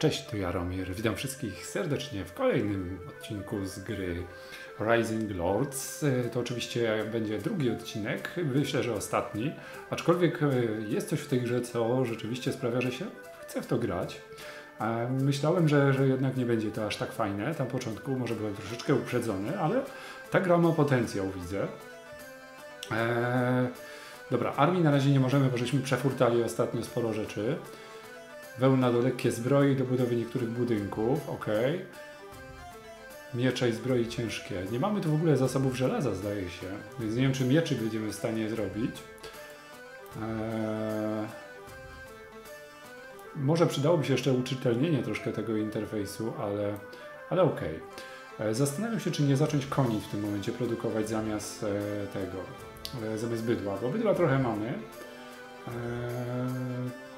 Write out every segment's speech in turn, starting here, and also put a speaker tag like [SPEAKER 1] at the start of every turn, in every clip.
[SPEAKER 1] Cześć, tu Jaromir. Witam wszystkich serdecznie w kolejnym odcinku z gry Rising Lords. To oczywiście będzie drugi odcinek, myślę, że ostatni. Aczkolwiek e, jest coś w tej grze, co rzeczywiście sprawia, że się chce w to grać. Myślałem, że, że jednak nie będzie to aż tak fajne. Tam początku może byłem troszeczkę uprzedzony, ale ta gra ma potencjał, widzę. Eee, dobra, armii na razie nie możemy, bo żeśmy przefurtali ostatnio sporo rzeczy. Wełna do lekkie zbroi, do budowy niektórych budynków, ok. Miecze i zbroi ciężkie. Nie mamy tu w ogóle zasobów żelaza, zdaje się. Więc nie wiem, czy mieczy będziemy w stanie zrobić. Eee... Może przydałoby się jeszcze uczytelnienie troszkę tego interfejsu, ale, ale ok. Eee, zastanawiam się, czy nie zacząć koni w tym momencie produkować zamiast e, tego, e, zamiast bydła, bo bydła trochę mamy. Eee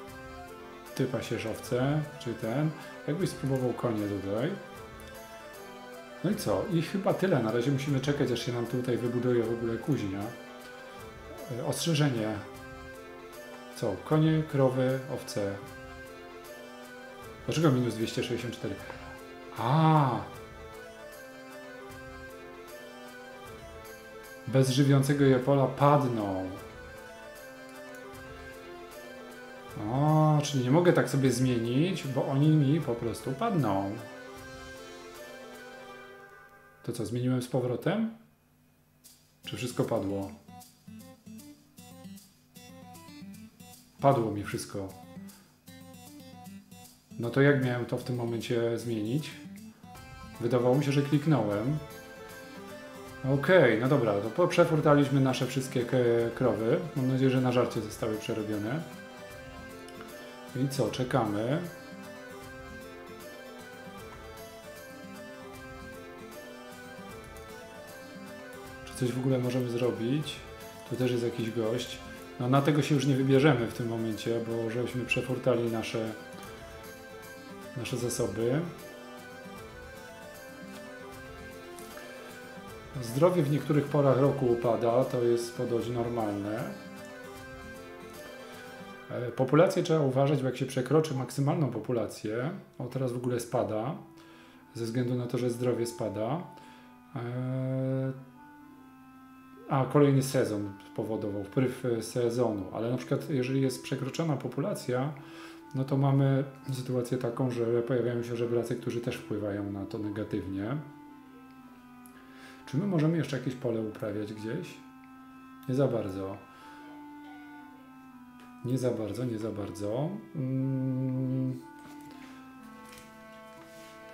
[SPEAKER 1] typa sieżowce, czy ten. Jakbyś spróbował konie tutaj. No i co? I chyba tyle. Na razie musimy czekać, aż się nam tutaj wybuduje w ogóle kuźnia. E, ostrzeżenie. Co? Konie, krowy, owce. Dlaczego minus 264? A! Bez żywiącego je pola padną. O, czyli nie mogę tak sobie zmienić, bo oni mi po prostu padną. To co, zmieniłem z powrotem? Czy wszystko padło? Padło mi wszystko. No to jak miałem to w tym momencie zmienić? Wydawało mi się, że kliknąłem. Okej, okay, no dobra, to przefurtaliśmy nasze wszystkie krowy. Mam nadzieję, że na żarcie zostały przerobione. I co, czekamy. Czy coś w ogóle możemy zrobić? Tu też jest jakiś gość. No na tego się już nie wybierzemy w tym momencie, bo żeśmy przefortali nasze, nasze zasoby. Zdrowie w niektórych porach roku upada, to jest podość normalne. E, populację trzeba uważać, bo jak się przekroczy maksymalną populację, o teraz w ogóle spada, ze względu na to, że zdrowie spada. E, a kolejny sezon spowodował, wpływ sezonu, ale na przykład jeżeli jest przekroczona populacja, no to mamy sytuację taką, że pojawiają się żebracy, którzy też wpływają na to negatywnie. Czy my możemy jeszcze jakieś pole uprawiać gdzieś? Nie za bardzo. Nie za bardzo, nie za bardzo. Mm.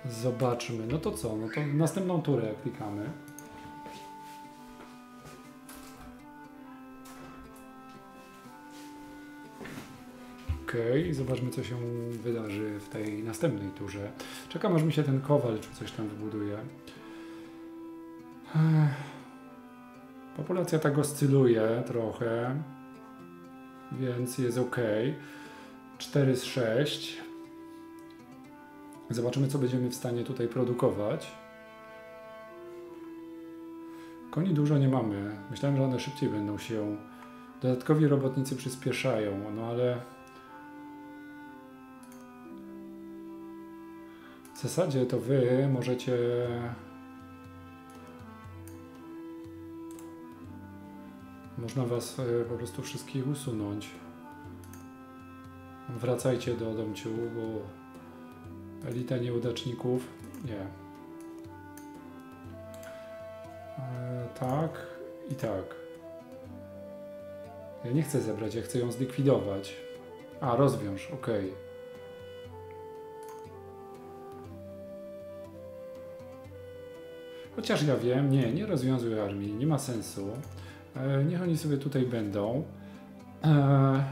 [SPEAKER 1] Zobaczmy. No to co? No to następną turę klikamy. Ok, zobaczmy co się wydarzy w tej następnej turze. Czekam aż mi się ten kowal czy coś tam wybuduje. Populacja tak oscyluje trochę więc jest ok. 4 z 6. Zobaczymy, co będziemy w stanie tutaj produkować. Koni dużo nie mamy. Myślałem, że one szybciej będą się. Dodatkowi robotnicy przyspieszają, no ale. W zasadzie to wy możecie Można was e, po prostu wszystkich usunąć. Wracajcie do domciu, bo elita nieudaczników nie. E, tak i tak. Ja nie chcę zebrać, ja chcę ją zlikwidować. A, rozwiąż, ok. Chociaż ja wiem, nie, nie rozwiązuj armii, nie ma sensu. E, niech oni sobie tutaj będą. E,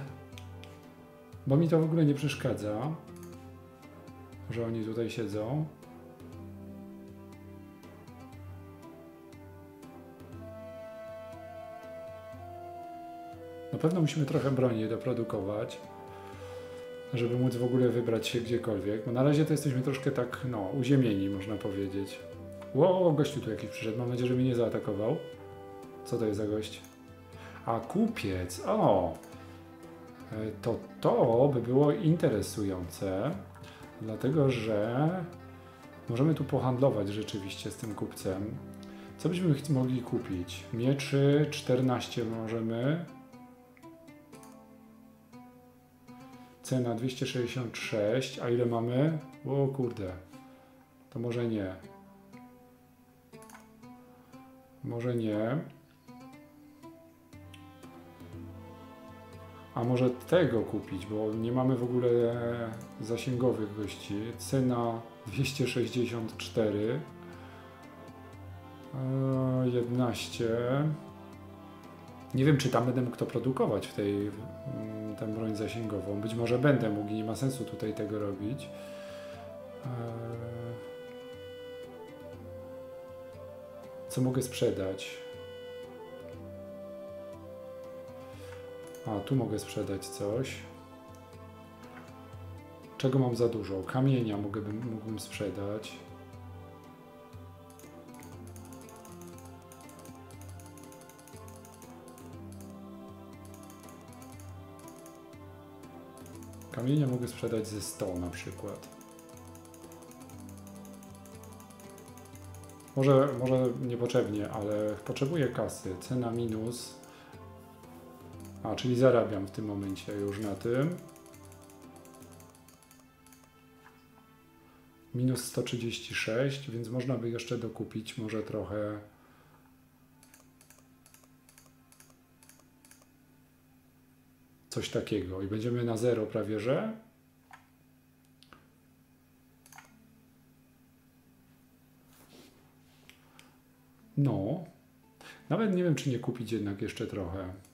[SPEAKER 1] bo mi to w ogóle nie przeszkadza, że oni tutaj siedzą. Na pewno musimy trochę broni doprodukować, żeby móc w ogóle wybrać się gdziekolwiek. Bo na razie to jesteśmy troszkę tak, no, uziemieni, można powiedzieć. Ło, gościu tu jakiś przyszedł. Mam nadzieję, że mnie nie zaatakował. Co to jest za gość? A kupiec, o, e, to to by było interesujące, dlatego że możemy tu pohandlować rzeczywiście z tym kupcem. Co byśmy mogli kupić? Mieczy 14 możemy. Cena 266, a ile mamy? O kurde, to może nie. Może nie. A może tego kupić, bo nie mamy w ogóle zasięgowych gości. Cena 264. 11. Nie wiem, czy tam będę mógł to produkować w tej mm, tę broń zasięgową. Być może będę mógł nie ma sensu tutaj tego robić. Eee, co mogę sprzedać? A, tu mogę sprzedać coś. Czego mam za dużo? Kamienia mógłbym, mógłbym sprzedać. Kamienia mogę sprzedać ze 100 na przykład. Może, może niepotrzebnie, ale potrzebuję kasy. Cena minus. A, czyli zarabiam w tym momencie już na tym. Minus 136, więc można by jeszcze dokupić może trochę coś takiego i będziemy na zero prawie, że no nawet nie wiem, czy nie kupić jednak jeszcze trochę.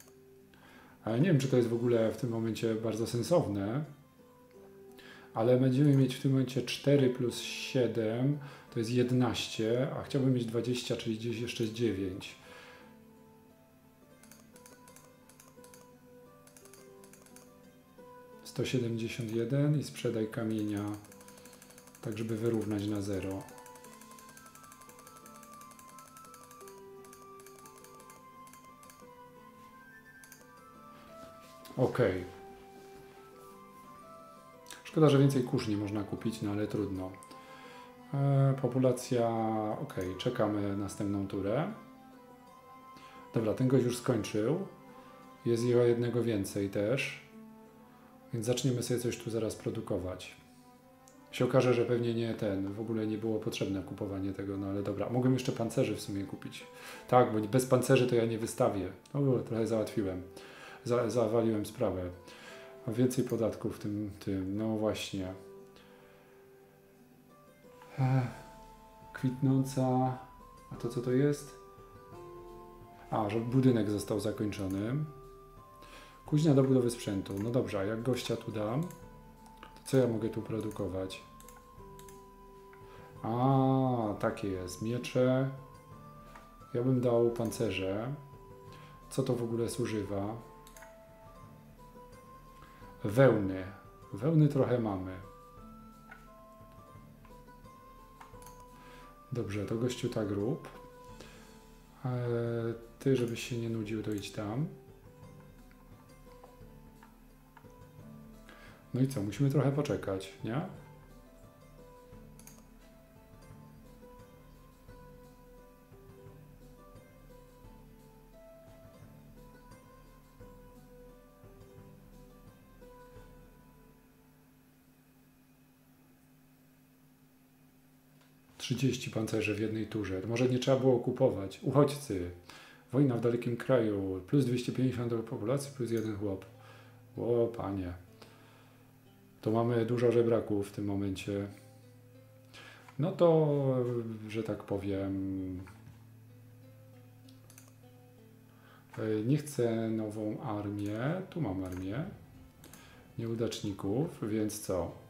[SPEAKER 1] Ale nie wiem, czy to jest w ogóle w tym momencie bardzo sensowne. Ale będziemy mieć w tym momencie 4 plus 7 to jest 11, a chciałbym mieć 20, czyli gdzieś jeszcze 9. 171 i sprzedaj kamienia, tak żeby wyrównać na zero. Ok. Szkoda, że więcej kurz nie można kupić, no ale trudno. E, populacja, ok, czekamy następną turę. Dobra, ten gość już skończył. Jest jego jednego więcej też. Więc zaczniemy sobie coś tu zaraz produkować. Się okaże, że pewnie nie ten, w ogóle nie było potrzebne kupowanie tego, no ale dobra. Mogłem jeszcze pancerzy w sumie kupić. Tak, bo bez pancerzy to ja nie wystawię. O, trochę załatwiłem. Za, zawaliłem sprawę. Ma więcej podatków w tym, tym, no właśnie. Kwitnąca, a to co to jest? A, że budynek został zakończony. Kuźnia do budowy sprzętu. No dobrze, a jak gościa tu dam, to co ja mogę tu produkować? A, takie jest. Miecze. Ja bym dał pancerze. Co to w ogóle zużywa? Wełny. Wełny trochę mamy. Dobrze, to gościu tak rób. Eee, ty, żebyś się nie nudził, to idź tam. No i co, musimy trochę poczekać, nie? Trzydzieści pancerzy w jednej turze. Może nie trzeba było kupować. Uchodźcy. Wojna w dalekim kraju. Plus 250 do populacji, plus jeden chłop. O, panie to mamy dużo żebraków w tym momencie. No to, że tak powiem, e, nie chcę nową armię. Tu mam armię nieudaczników, więc co?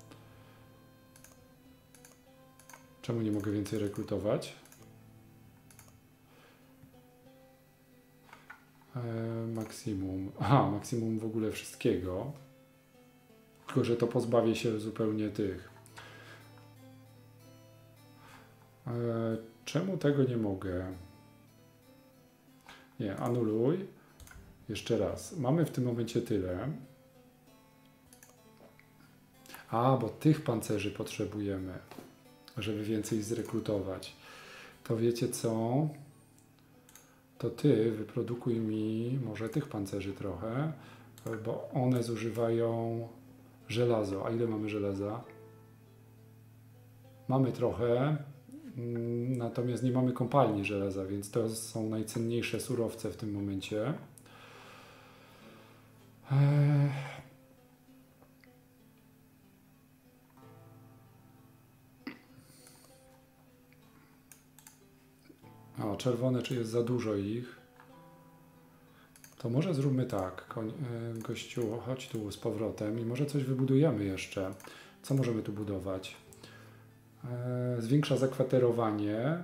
[SPEAKER 1] Czemu nie mogę więcej rekrutować? E, maksimum. Aha, maksimum w ogóle wszystkiego. Tylko, że to pozbawię się zupełnie tych. E, czemu tego nie mogę? Nie, anuluj. Jeszcze raz. Mamy w tym momencie tyle. A, bo tych pancerzy potrzebujemy, żeby więcej zrekrutować. To wiecie co? To ty wyprodukuj mi może tych pancerzy trochę, bo one zużywają żelazo. A ile mamy żelaza? Mamy trochę, mm, natomiast nie mamy kopalni żelaza, więc to są najcenniejsze surowce w tym momencie. O, czerwone, czy jest za dużo ich? To może zróbmy tak, e, gościu, chodź tu z powrotem i może coś wybudujemy jeszcze. Co możemy tu budować? E, zwiększa zakwaterowanie.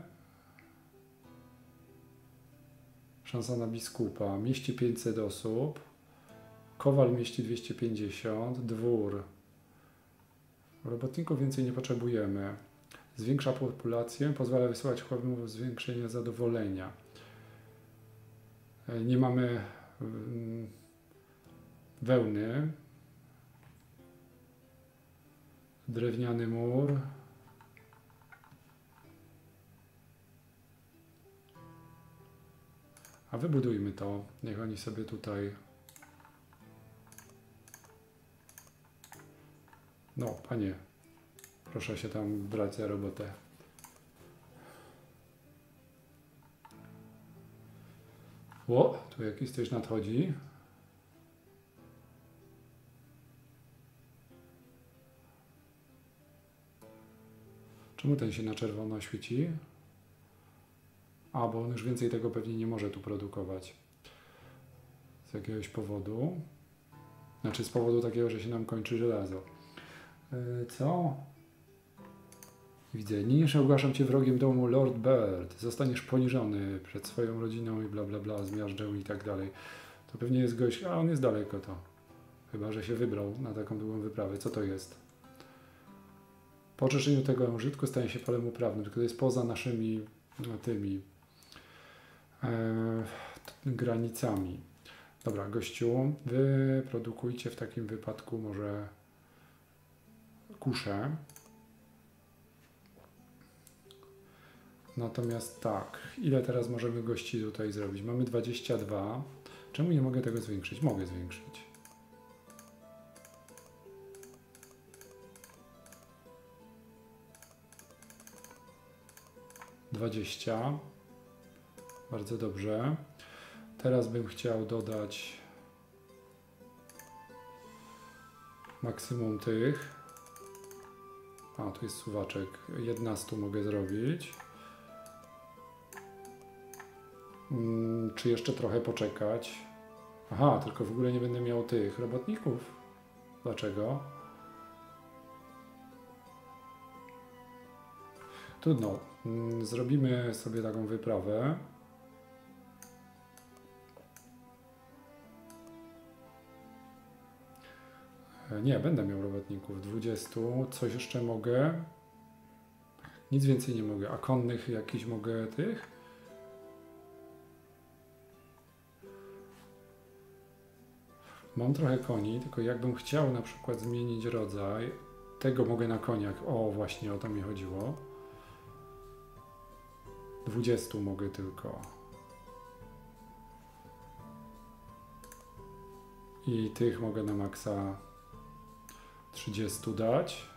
[SPEAKER 1] Szansa na biskupa. Mieści 500 osób. Kowal mieści 250. Dwór. Robotników więcej nie potrzebujemy. Zwiększa populację, pozwala wysyłać chłopów zwiększenie zadowolenia. E, nie mamy mm, wełny. Drewniany mur. A wybudujmy to. Niech oni sobie tutaj. No, panie, proszę się tam brać za robotę. O, tu jakiś coś nadchodzi. Czemu ten się na czerwono świeci? A, bo on już więcej tego pewnie nie może tu produkować. Z jakiegoś powodu. Znaczy z powodu takiego, że się nam kończy żelazo. Yy, co? Widzę. Niniejsze ogłaszam cię wrogiem domu Lord Bird. Zostaniesz poniżony przed swoją rodziną i bla bla bla, zmiażdżę i tak dalej. To pewnie jest gość, a on jest daleko to. Chyba, że się wybrał na taką długą wyprawę. Co to jest? Po oczyszczeniu tego użytku staje się polem uprawnym, tylko to jest poza naszymi no, tymi e, granicami. Dobra, gościu, wy produkujcie w takim wypadku może kuszę. Natomiast tak, ile teraz możemy gości tutaj zrobić? Mamy 22. Czemu nie mogę tego zwiększyć? Mogę zwiększyć. Dwadzieścia. Bardzo dobrze. Teraz bym chciał dodać maksimum tych. A, tu jest suwaczek. 11 mogę zrobić. Czy jeszcze trochę poczekać? Aha, tylko w ogóle nie będę miał tych robotników. Dlaczego? Trudno. Hmm, zrobimy sobie taką wyprawę. E, nie, będę miał robotników. 20. Coś jeszcze mogę. Nic więcej nie mogę. A konnych jakiś mogę tych? Mam trochę koni, tylko jakbym chciał na przykład zmienić rodzaj, tego mogę na koniach. O, właśnie o to mi chodziło. 20 mogę tylko. I tych mogę na maksa 30 dać.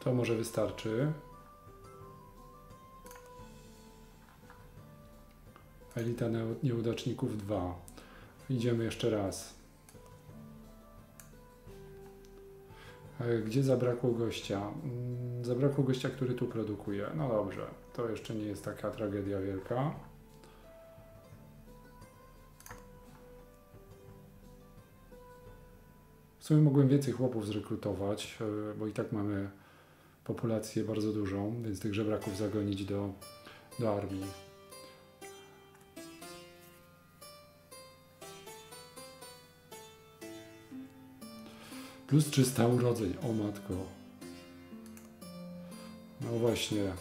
[SPEAKER 1] To może wystarczy. Elita nieudaczników 2. Idziemy jeszcze raz. E, gdzie zabrakło gościa? Mm, zabrakło gościa, który tu produkuje. No dobrze, to jeszcze nie jest taka tragedia wielka. W sumie mogłem więcej chłopów zrekrutować, e, bo i tak mamy populację bardzo dużą, więc tych żebraków zagonić do, do armii. Plus 300 urodzeń. O matko. No właśnie.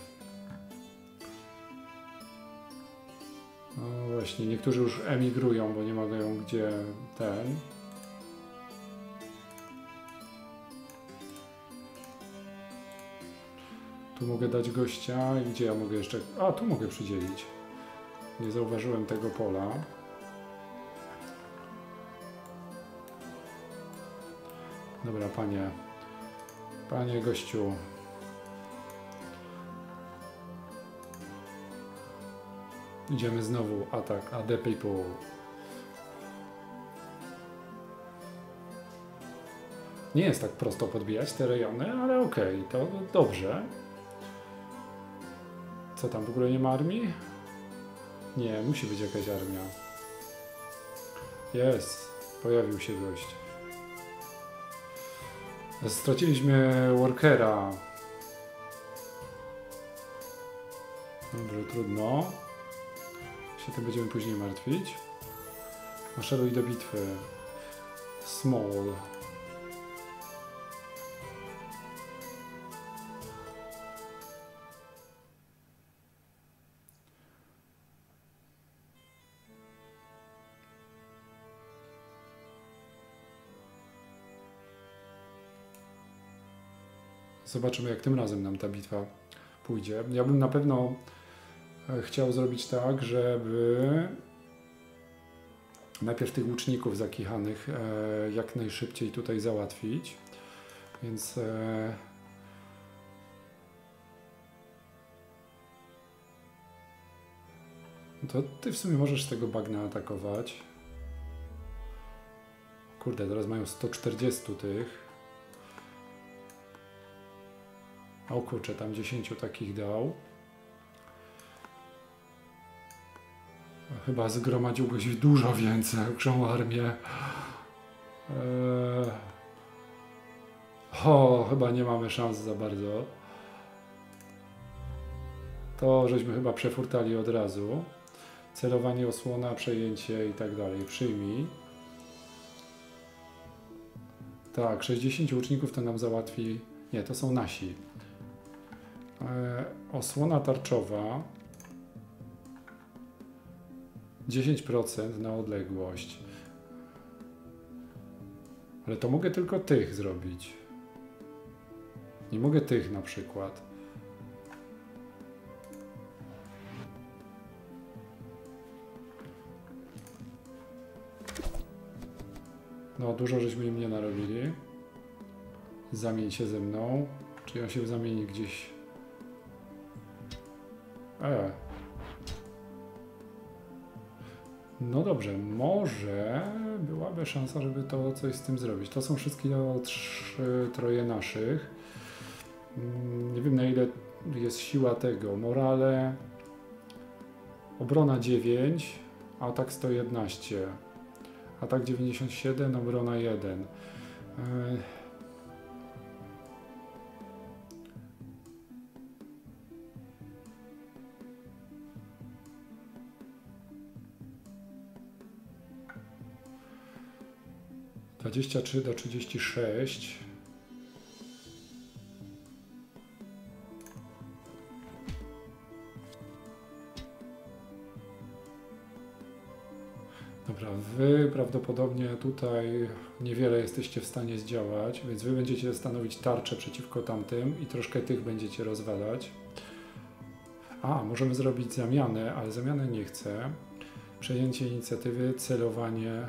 [SPEAKER 1] No właśnie, niektórzy już emigrują, bo nie mają gdzie ten. Tu mogę dać gościa i gdzie ja mogę jeszcze... A, tu mogę przydzielić. Nie zauważyłem tego pola. Dobra, panie. Panie gościu. Idziemy znowu. Atak. AD People. Nie jest tak prosto podbijać te rejony, ale okej, to dobrze. Co tam, w ogóle nie ma armii? Nie, musi być jakaś armia. Jest, pojawił się gość. Straciliśmy workera. Dobrze, trudno. Się tym będziemy później martwić. Maszeruj do bitwy. Small. Zobaczymy, jak tym razem nam ta bitwa pójdzie. Ja bym na pewno e, chciał zrobić tak, żeby najpierw tych łuczników zakichanych e, jak najszybciej tutaj załatwić. Więc e, to ty w sumie możesz tego bagna atakować. Kurde, teraz mają 140 tych. O kurczę, tam 10 takich dał. Chyba zgromadził goś dużo większą armię. Eee... O, chyba nie mamy szans za bardzo. To żeśmy chyba przefurtali od razu. Celowanie osłona, przejęcie i tak dalej. Przyjmij. Tak, 60 łuczników to nam załatwi. Nie, to są nasi. E, osłona tarczowa 10% na odległość. Ale to mogę tylko tych zrobić. Nie mogę tych na przykład. No, dużo żeśmy im nie narobili. Zamień się ze mną. Czy on się zamieni gdzieś E. No dobrze, może byłaby szansa, żeby to coś z tym zrobić. To są wszystkie trzy troje naszych. Mm, nie wiem na ile jest siła tego. Morale, obrona 9, atak 111, atak 97, obrona 1. 23 do 36. Dobra, wy prawdopodobnie tutaj niewiele jesteście w stanie zdziałać, więc wy będziecie stanowić tarczę przeciwko tamtym i troszkę tych będziecie rozwalać. A, możemy zrobić zamianę, ale zamianę nie chcę. Przejęcie inicjatywy, celowanie,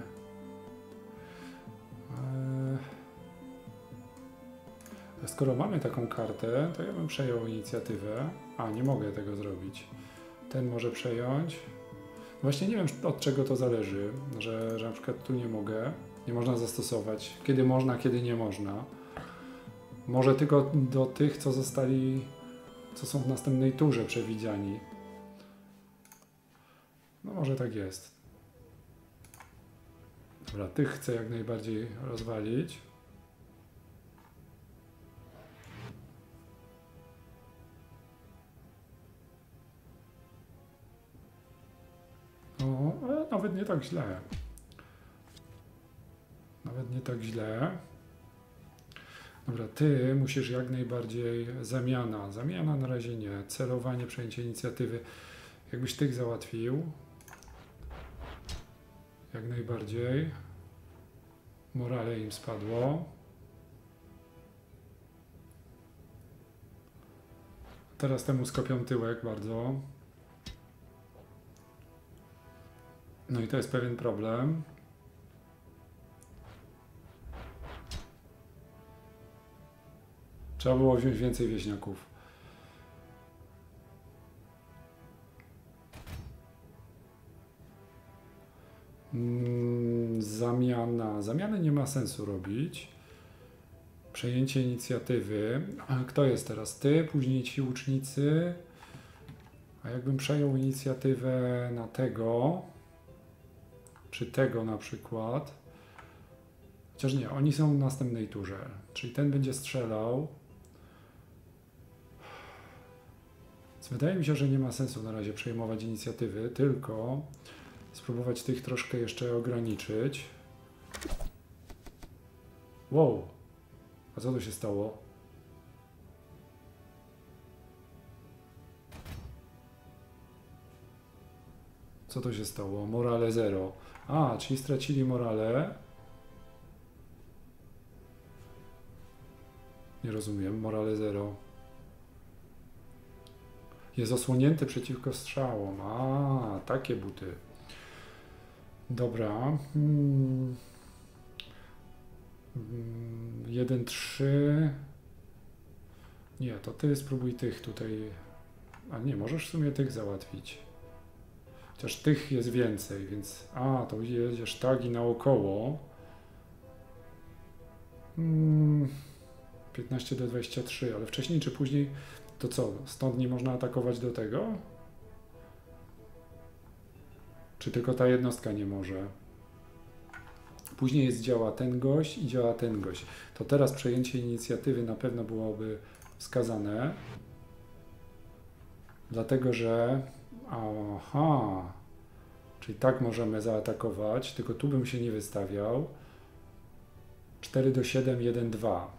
[SPEAKER 1] Skoro mamy taką kartę, to ja bym przejął inicjatywę. A, nie mogę tego zrobić. Ten może przejąć. Właśnie nie wiem od czego to zależy, że, że na przykład tu nie mogę, nie można zastosować. Kiedy można, kiedy nie można. Może tylko do tych, co zostali, co są w następnej turze przewidziani. No może tak jest. Dobra, tych chcę jak najbardziej rozwalić. No, nawet nie tak źle. Nawet nie tak źle. Dobra, ty musisz jak najbardziej zamiana. Zamiana na razie nie. Celowanie, przejęcie inicjatywy. Jakbyś tych załatwił. Jak najbardziej. Morale im spadło. Teraz temu skopią tyłek bardzo. No i to jest pewien problem. Trzeba było wziąć więcej wieśniaków. Mm, Zamiana. Zamiany nie ma sensu robić. Przejęcie inicjatywy. Kto jest teraz? Ty, później ci łucznicy. A jakbym przejął inicjatywę na tego, czy tego na przykład. Chociaż nie, oni są w następnej turze. Czyli ten będzie strzelał. Więc wydaje mi się, że nie ma sensu na razie przejmować inicjatywy, tylko spróbować tych troszkę jeszcze ograniczyć. Wow! A co tu się stało? Co to się stało? Morale 0. A, czyli stracili morale. Nie rozumiem. Morale 0. Jest osłonięty przeciwko strzałom. A, takie buty. Dobra. Hmm. Mm, 1, 3. Nie, to ty spróbuj tych tutaj. A nie, możesz w sumie tych załatwić. Chociaż tych jest więcej, więc. A, to jedziesz tak i naokoło. Mm, 15 do 23, ale wcześniej czy później to co? Stąd nie można atakować do tego? Czy tylko ta jednostka nie może? Później jest działa ten gość i działa ten gość. To teraz przejęcie inicjatywy na pewno byłoby wskazane. Dlatego, że aha, czyli tak możemy zaatakować, tylko tu bym się nie wystawiał. 4 do 7, 1, 2.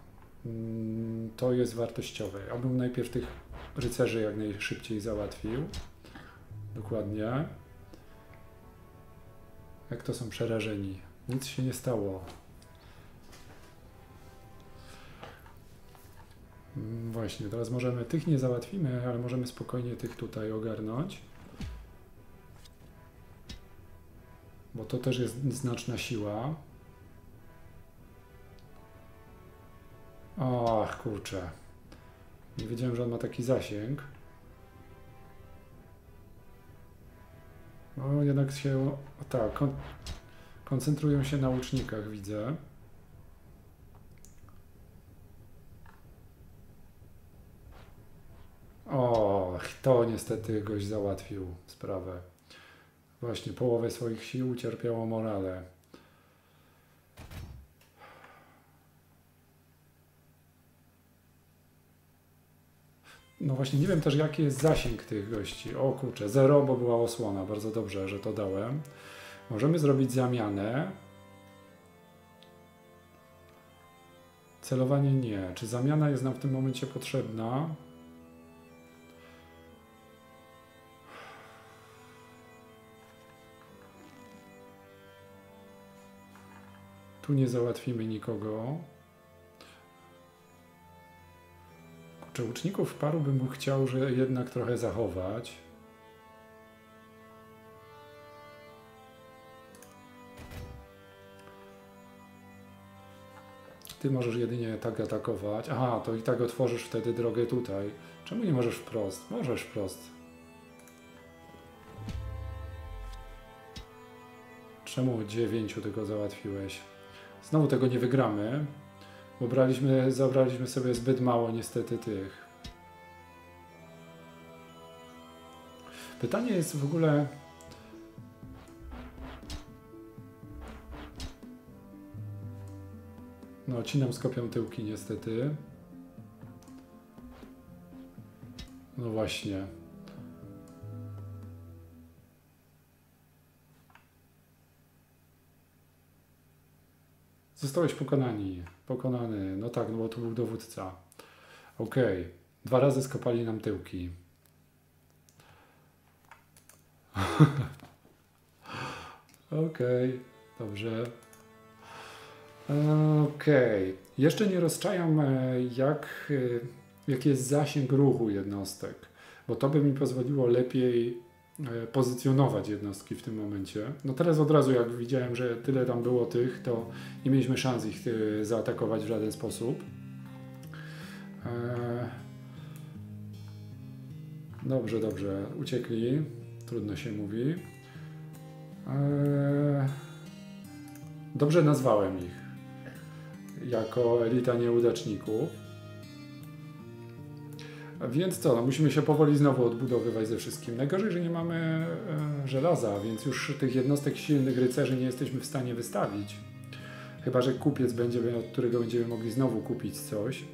[SPEAKER 1] Mm, To jest wartościowe. Ja bym najpierw tych rycerzy jak najszybciej załatwił. Dokładnie. Jak to są przerażeni. Nic się nie stało. Mm, Właśnie, teraz możemy tych nie załatwimy, ale możemy spokojnie tych tutaj ogarnąć. Bo to też jest znaczna siła. Ach, kurczę. Nie wiedziałem, że on ma taki zasięg. No, jednak się. Tak, kon, koncentrują się na łucznikach, widzę. O, to niestety goś załatwił sprawę. Właśnie połowę swoich sił ucierpiało morale. No właśnie, nie wiem też jaki jest zasięg tych gości. O kurczę, zero, bo była osłona. Bardzo dobrze, że to dałem. Możemy zrobić zamianę. Celowanie nie. Czy zamiana jest nam w tym momencie potrzebna? Tu nie załatwimy nikogo. Kurczę, łuczników paru bym chciał, że jednak trochę zachować. Ty możesz jedynie tak atakować. Aha, to i tak otworzysz wtedy drogę tutaj. Czemu nie możesz wprost? Możesz wprost. Czemu dziewięciu tylko załatwiłeś? Znowu tego nie wygramy, bo braliśmy, zabraliśmy sobie zbyt mało niestety tych. Pytanie jest w ogóle. No, ci nam skopią tyłki niestety. No właśnie. Zostałeś pokonani. Pokonany. No tak, no bo to był dowódca. Okej. Okay. Dwa razy skopali nam tyłki. Okej, okay. dobrze. Okej. Okay. Jeszcze nie rozczajam, e, jak, e, jaki jest zasięg ruchu jednostek, bo to by mi pozwoliło lepiej pozycjonować jednostki w tym momencie. No teraz od razu, jak widziałem, że tyle tam było tych, to nie mieliśmy szans ich zaatakować w żaden sposób. Dobrze, dobrze. Uciekli. Trudno się mówi. Dobrze nazwałem ich jako elita nieudaczników. Więc co, no musimy się powoli znowu odbudowywać ze wszystkim. Najgorzej, że nie mamy e, żelaza, więc już tych jednostek silnych rycerzy nie jesteśmy w stanie wystawić. Chyba, że kupiec będzie, od którego będziemy mogli znowu kupić coś.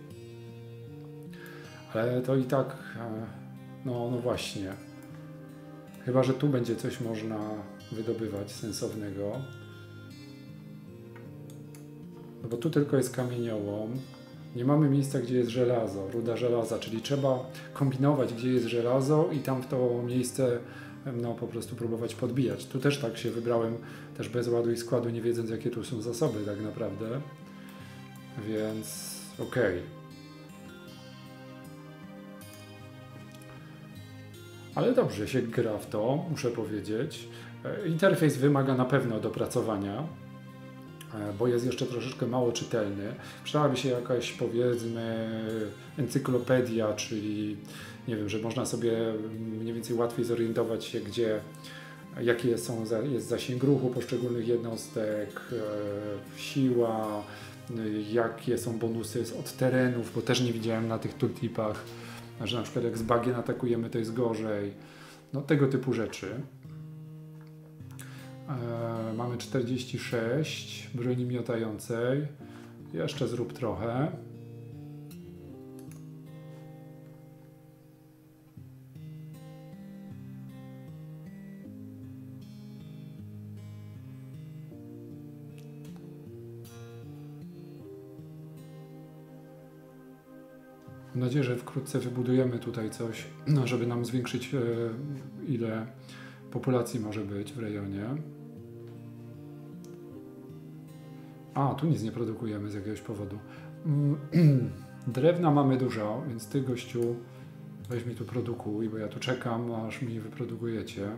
[SPEAKER 1] Ale to i tak, e, no, no właśnie. Chyba, że tu będzie coś można wydobywać sensownego. No bo tu tylko jest kamieniołom. Nie mamy miejsca, gdzie jest żelazo, ruda żelaza, czyli trzeba kombinować, gdzie jest żelazo i tam w to miejsce no, po prostu próbować podbijać. Tu też tak się wybrałem, też bez ładu i składu, nie wiedząc jakie tu są zasoby tak naprawdę. Więc okej. Okay. Ale dobrze się gra w to, muszę powiedzieć. E, interfejs wymaga na pewno dopracowania. E, bo jest jeszcze troszeczkę mało czytelny. Przydałaby się jakaś powiedzmy encyklopedia, czyli nie wiem, że można sobie mniej więcej łatwiej zorientować się, gdzie jakie są, jest zasięg ruchu poszczególnych jednostek, e, siła, jakie są bonusy od terenów, bo też nie widziałem na tych tooltipach, że na przykład jak z bagien atakujemy, to jest gorzej. No tego typu rzeczy. E, mamy 46 broni miotającej. Jeszcze zrób trochę. Mam nadzieję, że wkrótce wybudujemy tutaj coś, żeby nam zwiększyć e, ile populacji może być w rejonie. A, tu nic nie produkujemy z jakiegoś powodu. Mm, drewna mamy dużo, więc ty gościu weź mi tu produkuj, bo ja tu czekam, aż mi wyprodukujecie.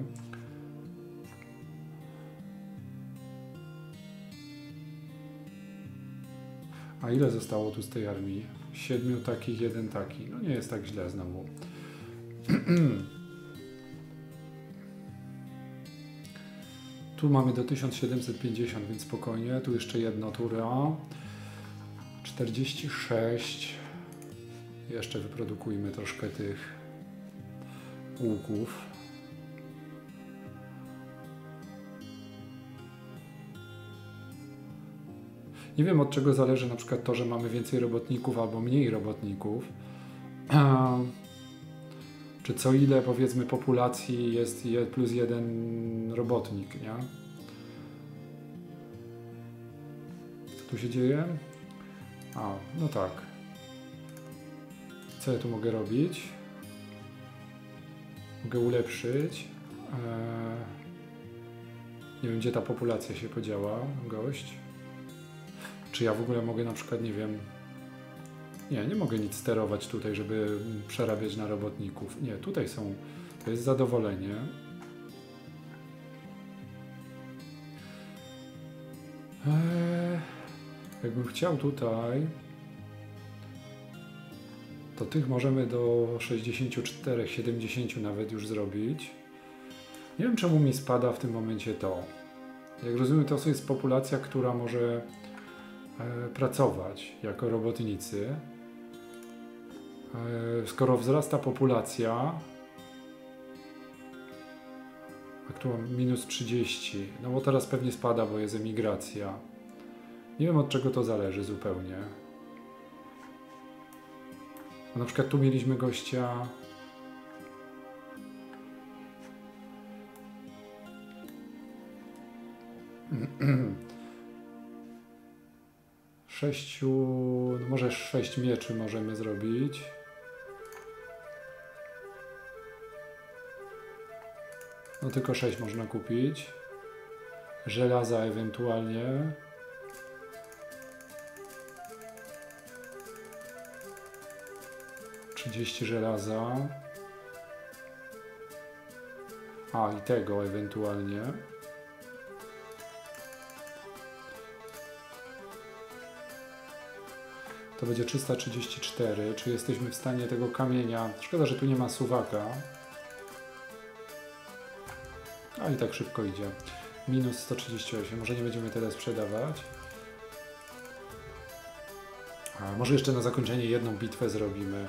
[SPEAKER 1] A ile zostało tu z tej armii? Siedmiu takich, jeden taki. No nie jest tak źle znowu. Tu mamy do 1750, więc spokojnie. Tu jeszcze jedna tura. 46. Jeszcze wyprodukujmy troszkę tych łuków. Nie wiem od czego zależy na przykład to, że mamy więcej robotników albo mniej robotników. Czy co ile powiedzmy populacji jest plus jeden robotnik, nie? Co tu się dzieje? A, no tak. Co ja tu mogę robić? Mogę ulepszyć. Eee, nie wiem, gdzie ta populacja się podziała, gość. Czy ja w ogóle mogę na przykład, nie wiem, nie, nie mogę nic sterować tutaj, żeby przerabiać na robotników. Nie, tutaj są, to jest zadowolenie. Eee, jakbym chciał tutaj, to tych możemy do 64, 70 nawet już zrobić. Nie wiem czemu mi spada w tym momencie to. Jak rozumiem, to jest populacja, która może e, pracować jako robotnicy. E, skoro wzrasta populacja, aktualnie minus 30, no bo teraz pewnie spada, bo jest emigracja. Nie wiem od czego to zależy zupełnie. na przykład tu mieliśmy gościa sześciu, no może sześć mieczy możemy zrobić. No tylko sześć można kupić. Żelaza ewentualnie. Trzydzieści żelaza. A i tego ewentualnie. To będzie 334. Czy jesteśmy w stanie tego kamienia? Szkoda, że tu nie ma suwaka. A i tak szybko idzie. Minus 138. Może nie będziemy teraz sprzedawać. A może jeszcze na zakończenie jedną bitwę zrobimy.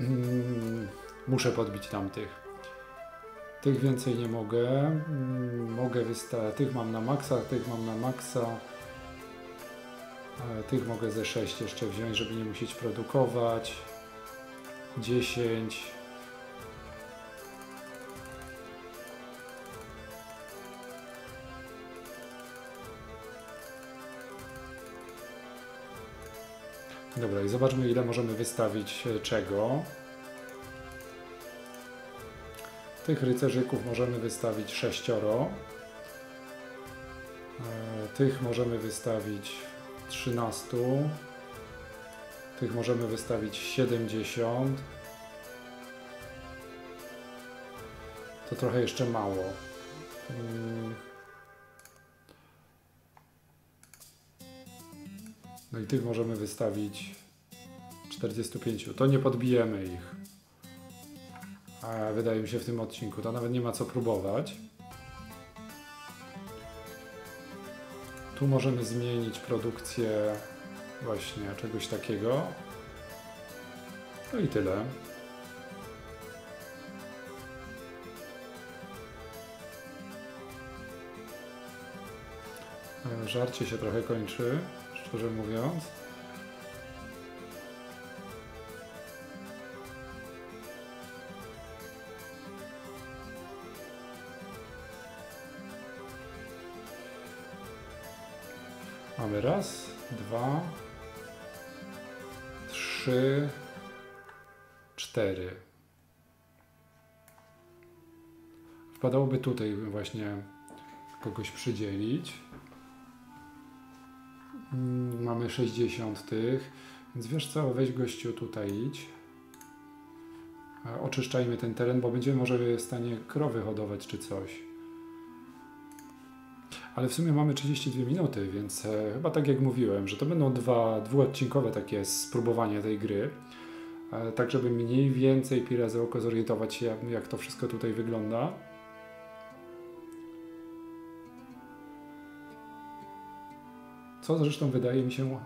[SPEAKER 1] Mm, muszę podbić tamtych. Tych więcej nie mogę. Mm, mogę wystawić. Tych mam na maksa, tych mam na maksa. Tych mogę ze 6 jeszcze wziąć, żeby nie musieć produkować. 10. Dobra, i zobaczmy ile możemy wystawić e, czego. Tych rycerzyków możemy wystawić sześcioro. E, Tych możemy wystawić 13. Tych możemy wystawić 70. To trochę jeszcze mało. No i tych możemy wystawić 45. To nie podbijemy ich. A wydaje mi się w tym odcinku. To nawet nie ma co próbować. Tu możemy zmienić produkcję właśnie czegoś takiego. No i tyle. E, Żarcie się trochę kończy, szczerze mówiąc. Mamy raz, dwa, trzy, cztery. Wpadałoby tutaj właśnie kogoś przydzielić. Mm, Mamy 60 tych, więc wiesz co, weź gościu tutaj idź. Oczyszczajmy ten teren, bo będziemy może w stanie krowy hodować czy coś. Ale w sumie mamy 32 minuty, więc e, chyba tak jak mówiłem, że to będą dwa dwuodcinkowe takie spróbowanie tej gry. E, tak, żeby mniej więcej pi razy oko zorientować się, jak to wszystko tutaj wygląda. Co zresztą wydaje mi się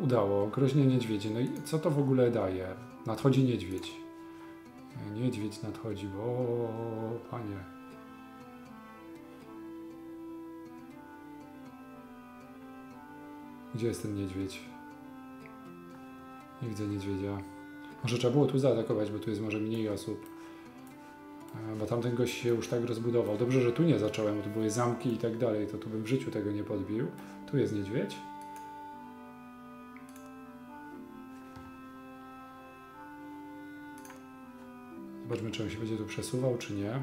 [SPEAKER 1] udało. Groźnie niedźwiedzie. No i co to w ogóle daje? Nadchodzi niedźwiedź. Niedźwiedź nadchodzi, bo panie. Gdzie jest ten niedźwiedź? Nie widzę niedźwiedzia. Może trzeba było tu zaatakować, bo tu jest może mniej osób. Bo tamten gość się już tak rozbudował. Dobrze, że tu nie zacząłem, bo tu były zamki i tak dalej, to tu bym w życiu tego nie podbił. Tu jest niedźwiedź. Zobaczmy, czy on się będzie tu przesuwał, czy nie.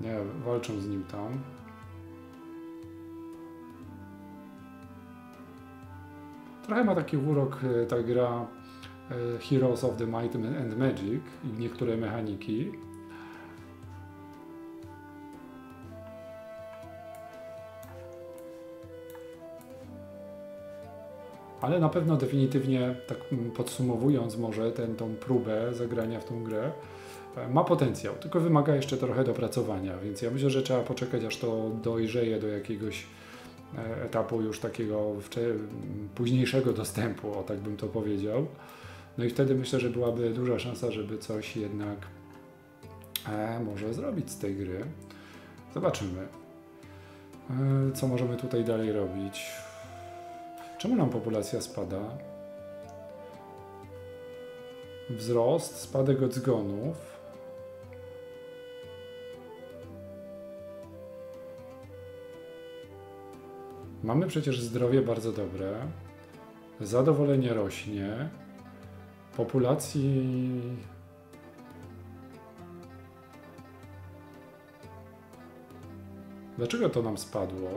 [SPEAKER 1] Nie, walczą z nim tam. Trochę ma taki urok e, ta gra Heroes of the Might and Magic i niektóre mechaniki. Ale na pewno definitywnie, tak podsumowując może ten, tą próbę zagrania w tą grę, e, ma potencjał, tylko wymaga jeszcze trochę dopracowania, więc ja myślę, że trzeba poczekać aż to dojrzeje do jakiegoś e, etapu już takiego późniejszego dostępu, o tak bym to powiedział. No i wtedy myślę, że byłaby duża szansa, żeby coś jednak e, może zrobić z tej gry. Zobaczymy. E, co możemy tutaj dalej robić? Czemu nam populacja spada? Wzrost, spadek od zgonów. Mamy przecież zdrowie bardzo dobre, zadowolenie rośnie, populacji Dlaczego to nam spadło?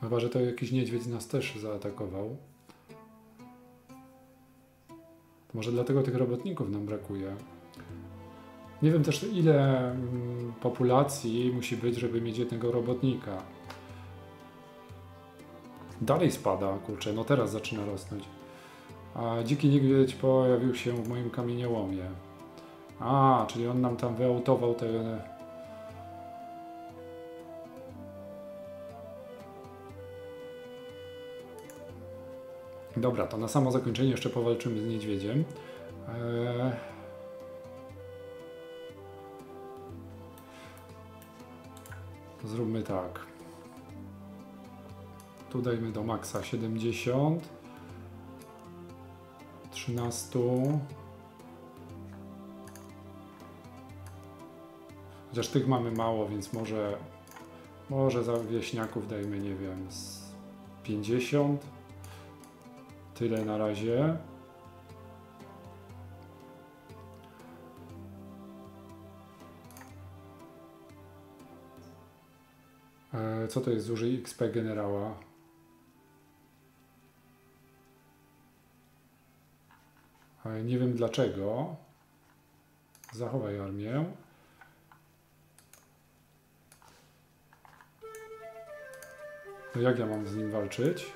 [SPEAKER 1] Chyba, że to jakiś niedźwiedź nas też zaatakował. Może dlatego tych robotników nam brakuje. Nie wiem też ile mm, populacji musi być, żeby mieć jednego robotnika. Dalej spada, kurczę, no teraz zaczyna rosnąć. A dziki niedźwiedź pojawił się w moim kamieniołomie. A, czyli on nam tam wyautował te Dobra, to na samo zakończenie jeszcze powalczymy z niedźwiedziem. Eee... Zróbmy tak. Tu dajmy do maksa 70. 13. Chociaż tych mamy mało, więc może może za wieśniaków dajmy, nie wiem, z 50. Tyle na razie. Co to jest zużyj XP generała? E, nie wiem dlaczego. Zachowaj armię. No jak ja mam z nim walczyć?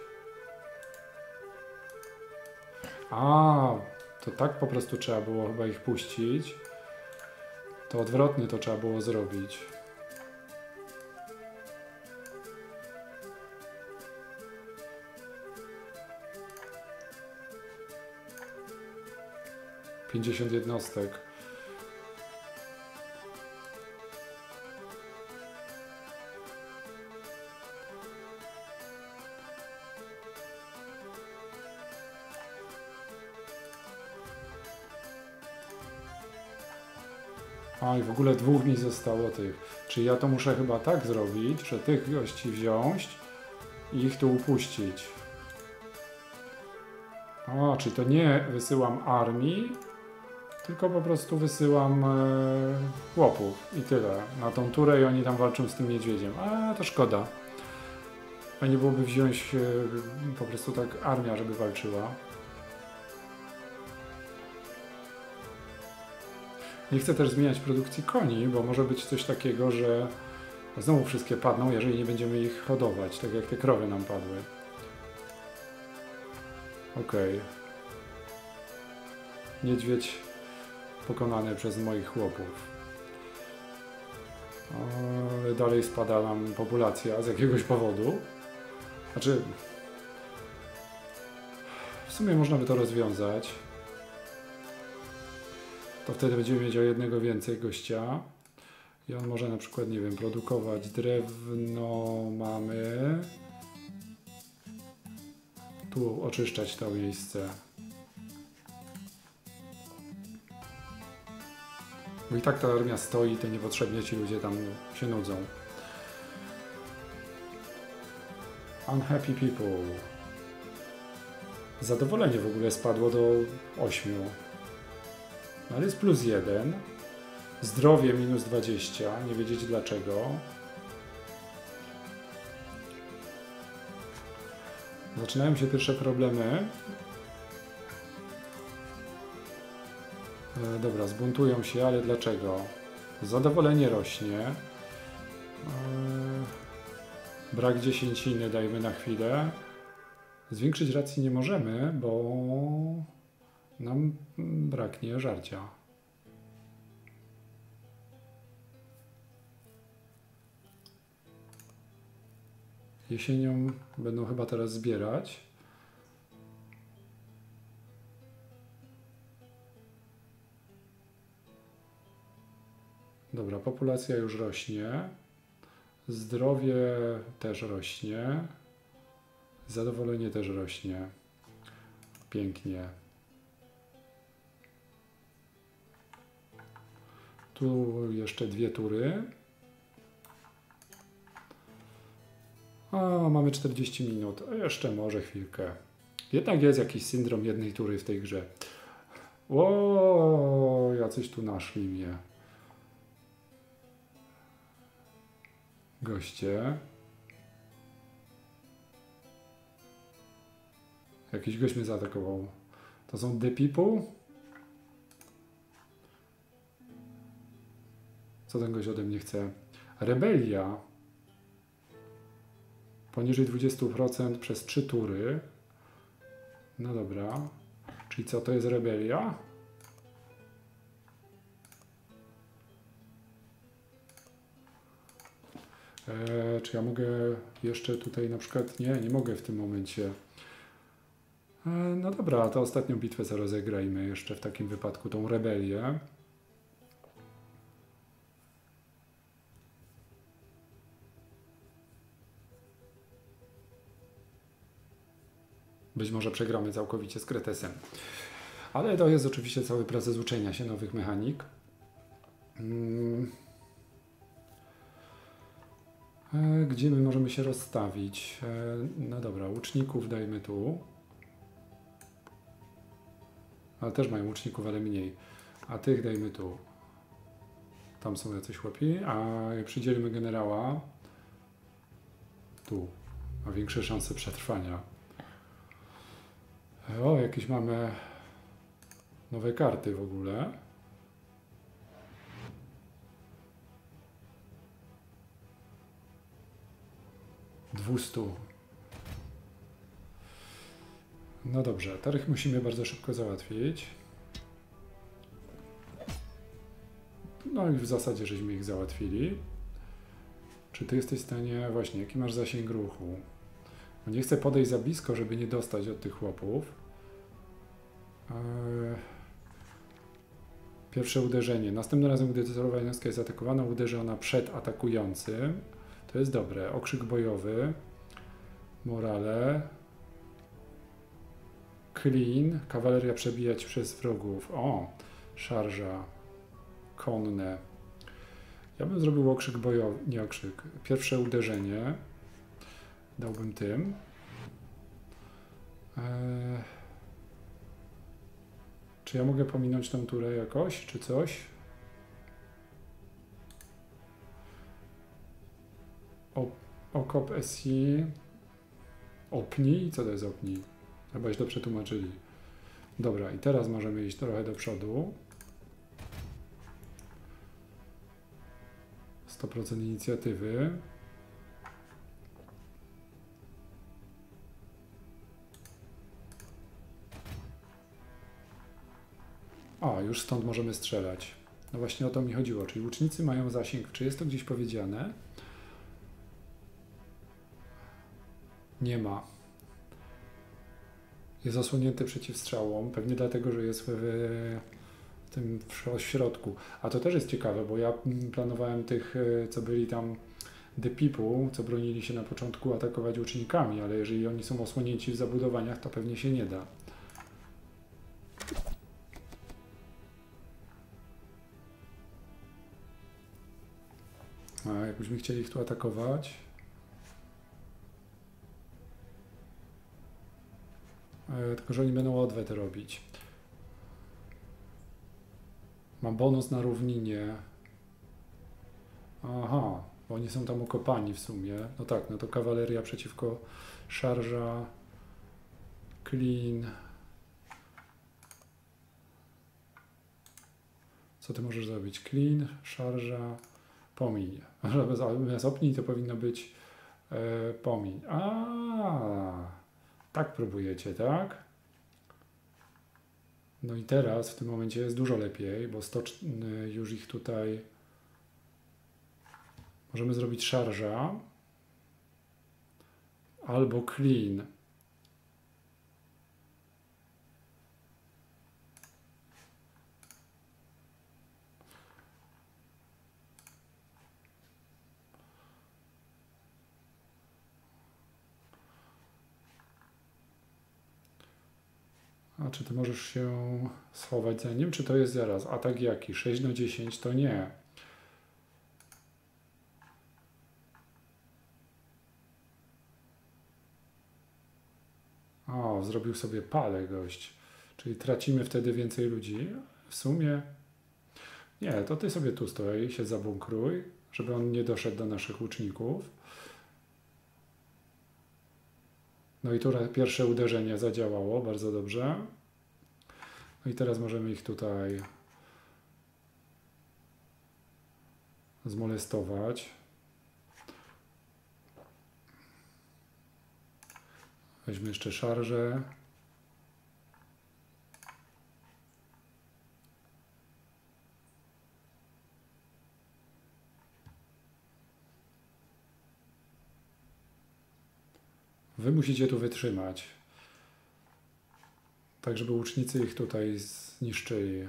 [SPEAKER 1] A, to tak po prostu trzeba było chyba ich puścić. To odwrotnie to trzeba było zrobić. Pięćdziesiąt jednostek. A i w ogóle dwóch mi zostało tych. Czyli ja to muszę chyba tak zrobić, że tych gości wziąć i ich tu upuścić. O, czyli to nie wysyłam armii, tylko po prostu wysyłam e, chłopów i tyle. Na tą turę i oni tam walczą z tym niedźwiedziem. A, to szkoda. Fajnie byłoby wziąć e, po prostu tak armia, żeby walczyła. Nie chcę też zmieniać produkcji koni, bo może być coś takiego, że znowu wszystkie padną, jeżeli nie będziemy ich hodować, tak jak te krowy nam padły. Ok. Niedźwiedź pokonany przez moich chłopów. Ale dalej spada nam populacja z jakiegoś powodu. Znaczy, w sumie można by to rozwiązać to wtedy będziemy mieć o jednego więcej gościa. I on może na przykład, nie wiem, produkować drewno mamy. Tu oczyszczać to miejsce. Bo i tak ta armia stoi, to niepotrzebnie ci ludzie tam się nudzą. Unhappy people. Zadowolenie w ogóle spadło do 8. No ale jest plus 1. Zdrowie minus 20. Nie wiedzieć dlaczego. Zaczynają się pierwsze problemy. Dobra, zbuntują się, ale dlaczego? Zadowolenie rośnie. E, brak dziesięciny dajmy na chwilę. Zwiększyć racji nie możemy, bo nam braknie żarcia. Jesienią będą chyba teraz zbierać. Dobra, populacja już rośnie. Zdrowie też rośnie. Zadowolenie też rośnie. Pięknie. Tu jeszcze dwie tury. O, mamy 40 minut. Jeszcze może chwilkę. Jednak jest jakiś syndrom jednej tury w tej grze. O, jacyś tu naszli mnie. Goście. Jakiś gość mnie zaatakował. To są The People? Co ten gość ode mnie chce? Rebelia. Poniżej 20% przez 3 tury. No dobra. Czyli co, to jest rebelia? Eee, czy ja mogę jeszcze tutaj na przykład... Nie, nie mogę w tym momencie. Eee, no dobra, to ostatnią bitwę rozegrajmy jeszcze w takim wypadku, tą rebelię. Być może przegramy całkowicie z Kretesem. Ale to jest oczywiście cały proces uczenia się nowych mechanik. Mm. E, Gdzie my możemy się rozstawić? E, No dobra, łuczników dajmy tu. Ale też mają łuczników, ale mniej. A tych dajmy tu. Tam są jacyś chłopi. A przydzielimy generała, tu. Ma większe szanse przetrwania. O, jakieś mamy nowe karty w ogóle. Dwustu. No dobrze, tarych musimy bardzo szybko załatwić. No i w zasadzie żeśmy ich załatwili. Czy ty jesteś w stanie... Właśnie, jaki masz zasięg ruchu? No nie chcę podejść za blisko, żeby nie dostać od tych chłopów. Eee, Pierwsze uderzenie. Następnym razem, gdy celowna jednostka jest atakowana, uderzy ona przed atakującym. To jest dobre. Okrzyk bojowy. Morale. Clean. Kawaleria przebijać przez wrogów. O! Szarża. Konne. Ja bym zrobił okrzyk bojowy. Nie okrzyk. Pierwsze uderzenie. Dałbym tym. Eee, czy ja mogę pominąć tą turę jakoś, czy coś? Okop SI. Opni? Co to jest opni? Chyba źle przetłumaczyli. Dobra, i teraz możemy iść trochę do przodu. 100% inicjatywy. A, już stąd możemy strzelać. No właśnie o to mi chodziło. Czyli łucznicy mają zasięg. Czy jest to gdzieś powiedziane? Nie ma. Jest osłonięty przeciwstrzałom. Pewnie dlatego, że jest w, w tym w środku. A to też jest ciekawe, bo ja planowałem tych, e, co byli tam The People, co bronili się na początku, atakować łucznikami, ale jeżeli oni są osłonięci w zabudowaniach, to pewnie się nie da. A jakbyśmy chcieli ich tu atakować. Tylko, że oni będą odwet robić. Mam bonus na równinie. Aha, bo oni są tam ukopani w sumie. No tak, no to kawaleria przeciwko szarża. Clean. Co ty możesz zrobić? Clean, szarża, pomiń. Zamiast opnij to powinno być e, pomiń. A, tak próbujecie, tak? No i teraz w tym momencie jest dużo lepiej, bo 100, już ich tutaj możemy zrobić szarża albo clean. Czy ty możesz się schować za nim, czy to jest zaraz? Atak jaki? 6 na 10 to nie. O, zrobił sobie palę gość. Czyli tracimy wtedy więcej ludzi. W sumie nie, to ty sobie tu stoi, się zabunkruj, żeby on nie doszedł do naszych łuczników. No i tu pierwsze uderzenie zadziałało bardzo dobrze. No i teraz możemy ich tutaj zmolestować. Weźmy jeszcze szarżę. Wy musicie tu wytrzymać. Tak, żeby łucznicy ich tutaj zniszczyli.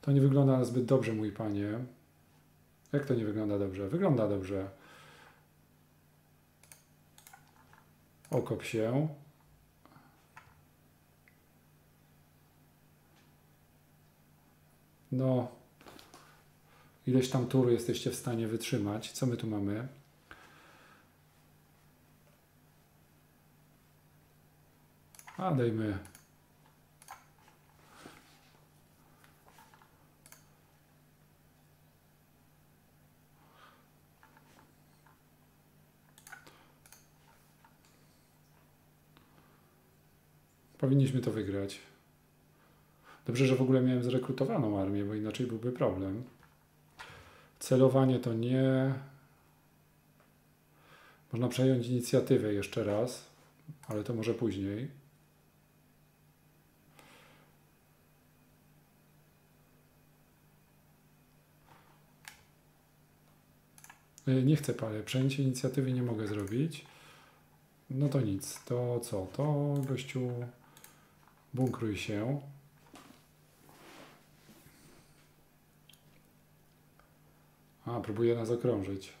[SPEAKER 1] To nie wygląda zbyt dobrze, mój panie. Jak to nie wygląda dobrze? Wygląda dobrze. Okop się. No, ileś tam tur jesteście w stanie wytrzymać. Co my tu mamy? A dajmy Powinniśmy to wygrać. Dobrze, że w ogóle miałem zrekrutowaną armię, bo inaczej byłby problem. Celowanie to nie. Można przejąć inicjatywę jeszcze raz, ale to może później. Nie chcę. Przejęcie inicjatywy nie mogę zrobić. No to nic. To co? To gościu bunkruj się. A, próbuje nas okrążyć.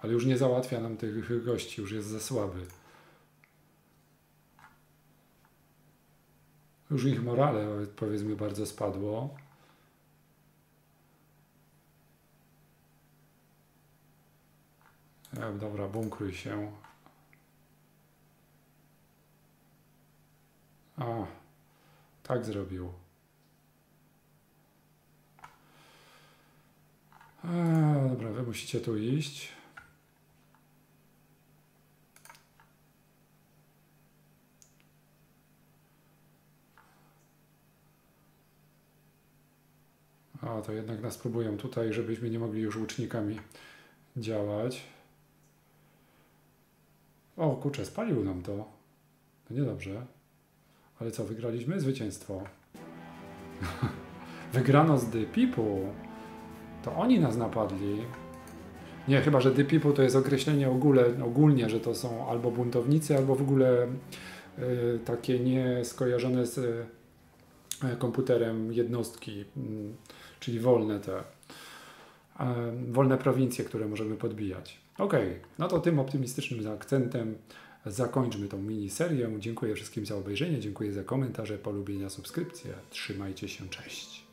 [SPEAKER 1] Ale już nie załatwia nam tych gości, już jest za słaby. Już ich morale, powiedzmy, bardzo spadło. Dobra, bunkruj się. A, tak zrobił. A, dobra, wy musicie tu iść. A, to jednak nas próbują tutaj, żebyśmy nie mogli już łucznikami działać. O, kurczę, spalił nam to. To niedobrze. Ale co, wygraliśmy? Zwycięstwo. Wygrano z The People. To oni nas napadli. Nie, chyba, że The People to jest określenie ogóle, ogólnie, że to są albo buntownicy, albo w ogóle y, takie nieskojarzone z y, komputerem jednostki, y, czyli wolne te, wolne prowincje, które możemy podbijać. Ok, no to tym optymistycznym akcentem zakończmy tą miniserię. Dziękuję wszystkim za obejrzenie, dziękuję za komentarze, polubienia, subskrypcje. Trzymajcie się, cześć.